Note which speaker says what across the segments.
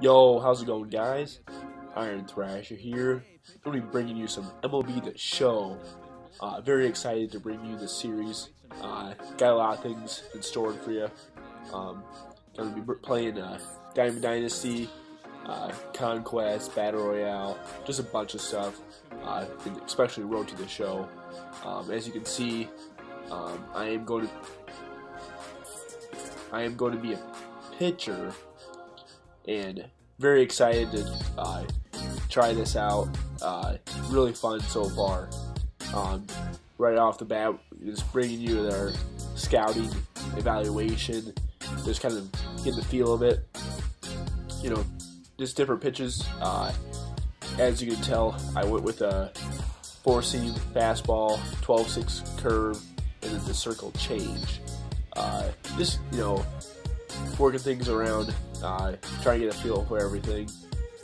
Speaker 1: Yo, how's it going, guys? Iron Thrasher here. I'm going to be bringing you some MLB The Show. Uh, very excited to bring you this series. Uh, got a lot of things in store for you. Um, going to be playing uh, Diamond Dynasty, uh, Conquest, Battle Royale, just a bunch of stuff, uh, especially Road to the Show. Um, as you can see, um, I am going to I am going to be a pitcher and very excited to uh, try this out. Uh, really fun so far. Um, right off the bat, just bringing you their scouting evaluation, just kind of getting the feel of it. You know, just different pitches. Uh, as you can tell, I went with a four seam fastball, 12-6 curve, and then the circle change. Uh, just you know, working things around, uh, trying to get a feel for everything.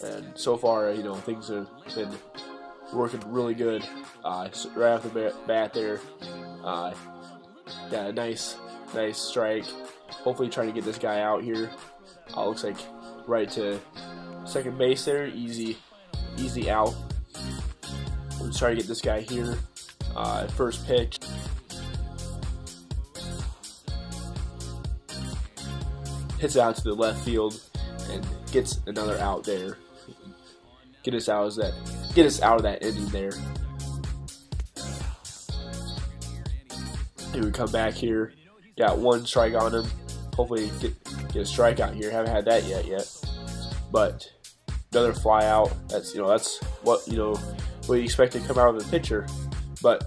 Speaker 1: And so far, you know, things have been working really good. Uh, right off the bat there, uh, got a nice, nice strike. Hopefully, trying to get this guy out here. Uh, looks like right to second base there, easy, easy out. Let's try to get this guy here. Uh, first pitch. Hits it out to the left field and gets another out there. Get us out of that. Get us out of that inning there. He would come back here. Got one strike on him. Hopefully get get a strikeout here. Haven't had that yet yet. But another fly out. That's you know that's what you know what you expect to come out of a pitcher. But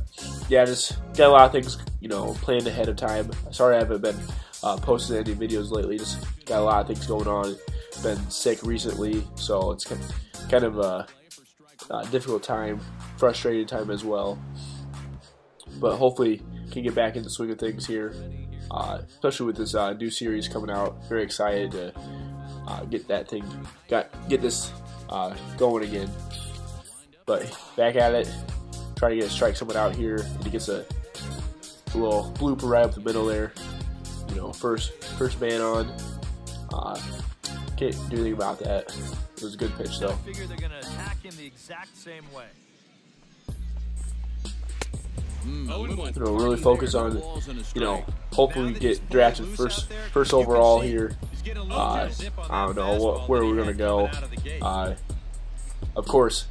Speaker 1: yeah, just got a lot of things you know planned ahead of time. Sorry I haven't been uh, posted any videos lately. Just got a lot of things going on. Been sick recently, so it's kind of a, a difficult time, frustrating time as well. But hopefully, can get back into swing of things here, uh, especially with this uh, new series coming out. Very excited to uh, get that thing, got get this uh, going again. But back at it, trying to get a strike someone out here, and he gets a little blooper right up the middle there know, first first man on. Uh, can't do anything about that. It was a good pitch though.
Speaker 2: I Figure they're gonna attack him the exact same way.
Speaker 1: You know, really focus on, you know, hopefully we get drafted first first overall here. Uh, I don't know what, where we're gonna go. Uh, of course,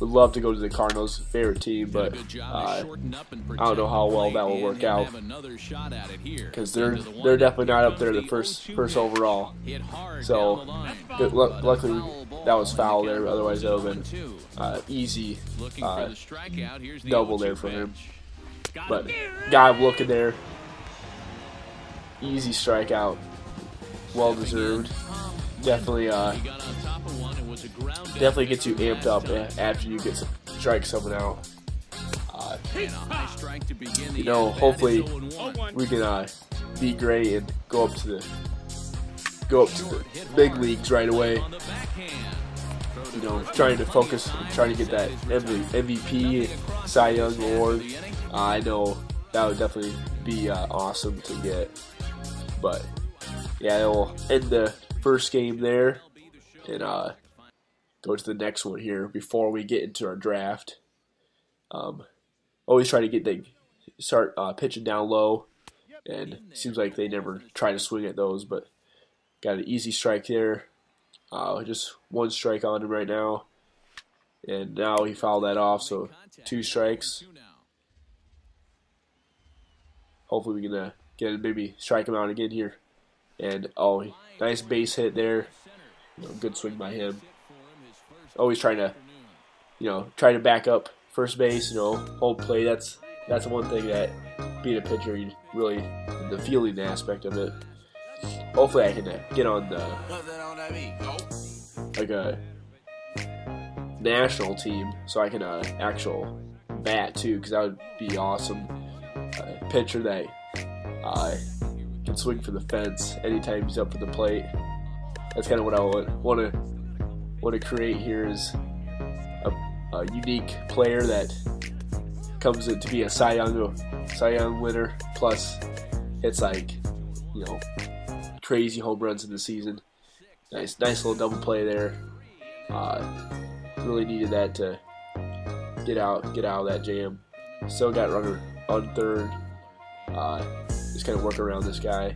Speaker 1: would love to go to the Cardinals' favorite team, but uh, I don't know how well that will work out. because they're they're definitely not up there the first first overall. So luckily that was foul there. Otherwise, that would have been uh, easy uh, double there for him. But guy looking there, easy strikeout, well deserved. Definitely uh, definitely gets you amped up after you get some, strike someone out. Uh, you know, hopefully we can uh, be great and go up to the go up to the big leagues right away. You know, trying to focus, trying to get that MVP, Cy Young award. I know that would definitely be uh, awesome to get, but yeah, it will end the first game there, and uh, go to the next one here before we get into our draft. Um, always try to get the start uh, pitching down low, and seems like they never try to swing at those, but got an easy strike there. Uh, just one strike on him right now, and now he fouled that off, so two strikes. Hopefully we can uh, get maybe strike him out again here. And oh, nice base hit there. You know, good swing by him always trying to, you know, try to back up first base, you know, hold play. That's that's one thing that being a pitcher, you really the fielding aspect of it. Hopefully, I can uh, get on the like a national team, so I can uh, actual bat too, because that would be awesome. Pitcher that uh, can swing for the fence anytime he's up for the plate. That's kind of what I want to want to create here is a, a unique player that comes in to be a Cy Young, Cy Young winner. Plus, it's like you know crazy home runs in the season. nice, nice little double play there. Uh, really needed that to get out, get out of that jam. Still got runner on third. Uh, just kind of work around this guy.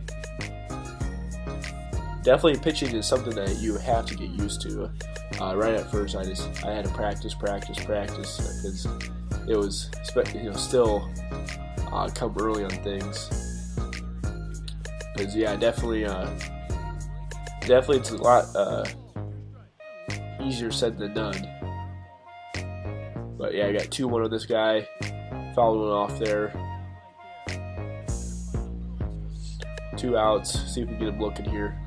Speaker 1: Definitely pitching is something that you have to get used to. Uh, right at first, I just I had to practice, practice, practice because it was you know still uh, come early on things. Because yeah, definitely, uh, definitely it's a lot uh, easier said than done. But yeah, I got two one on this guy, following off there. Two outs. See if we can get him looking here.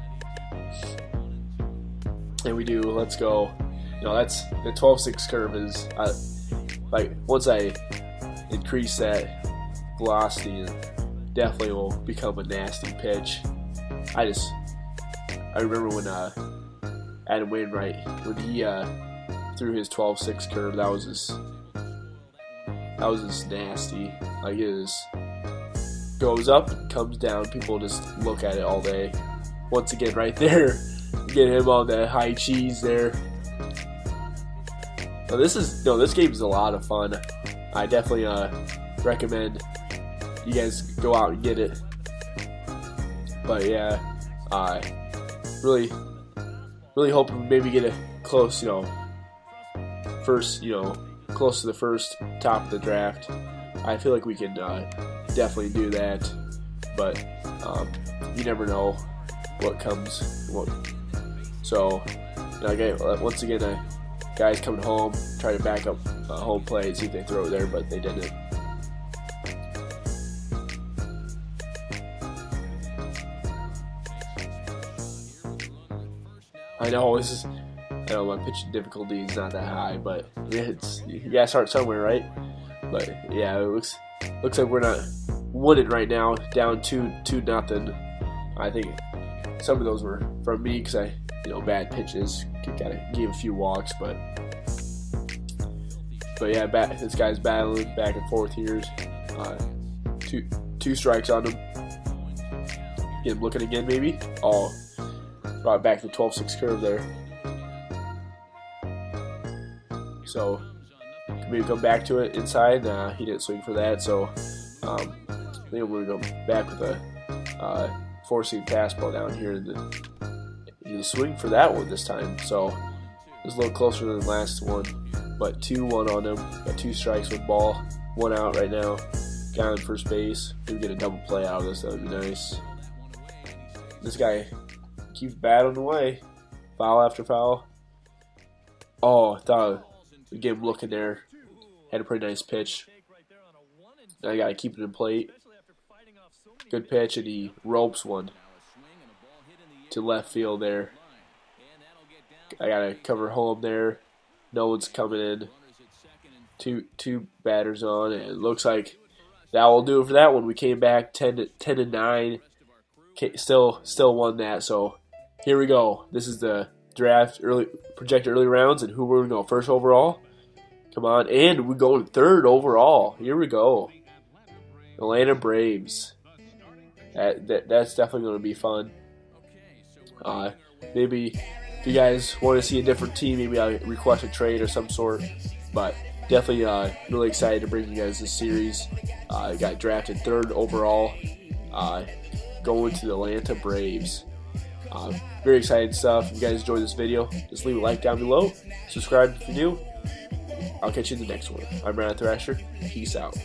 Speaker 1: And we do. Let's go. You know, that's the 12-6 curve is uh, like once I increase that velocity, it definitely will become a nasty pitch. I just I remember when uh, Adam Wainwright when he uh, threw his 12-6 curve, that was just that was just nasty. Like it is goes up, comes down. People just look at it all day. Once again, right there, get him on that high cheese there. Now, this is no, this game is a lot of fun. I definitely uh, recommend you guys go out and get it. But yeah, I really, really hope maybe get a close, you know, first, you know, close to the first top of the draft. I feel like we can uh, definitely do that, but um, you never know what comes. What so, again, once again, uh, guys coming home, try to back up uh, home play and see if they throw it there, but they didn't. I know this is. I know my pitching difficulty is not that high, but it's you gotta start somewhere, right? But yeah, it looks looks like we're not winning right now, down two two nothing. I think some of those were from me because I, you know, bad pitches. Gotta give a few walks, but but yeah, bat, this guy's battling back and forth here. Uh, two two strikes on him. Get him looking again, maybe. Oh, brought back the 12-6 curve there. So maybe come back to it inside. Uh, he didn't swing for that, so um, I think we're going to go back with a uh, four-seam fastball down here. The, he swing for that one this time, so it's a little closer than the last one. But 2-1 on him. Got two strikes with ball. One out right now. Guy on first base. Maybe get a double play out of this. That would be nice. This guy keeps battling away. Foul after foul. Oh, I thought we'd get him looking there. Had a pretty nice pitch. I gotta keep it in plate. Good pitch, and he ropes one to left field there. I gotta cover home there. No one's coming in. Two two batters on, and it looks like that will do it for that one. We came back 10 to, 10 to 9. Still still won that. So here we go. This is the draft early projected early rounds and who we're gonna go first overall. Come on, and we're going third overall. Here we go. Atlanta Braves. That, that that's definitely going to be fun. Uh, maybe if you guys want to see a different team, maybe I'll request a trade or some sort. But definitely uh, really excited to bring you guys this series. Uh, got drafted third overall, uh, going to the Atlanta Braves. Uh, very exciting stuff. If you guys enjoyed this video, just leave a like down below. Subscribe if you do. I'll catch you in the next one. I'm Brandon Thrasher. Peace out.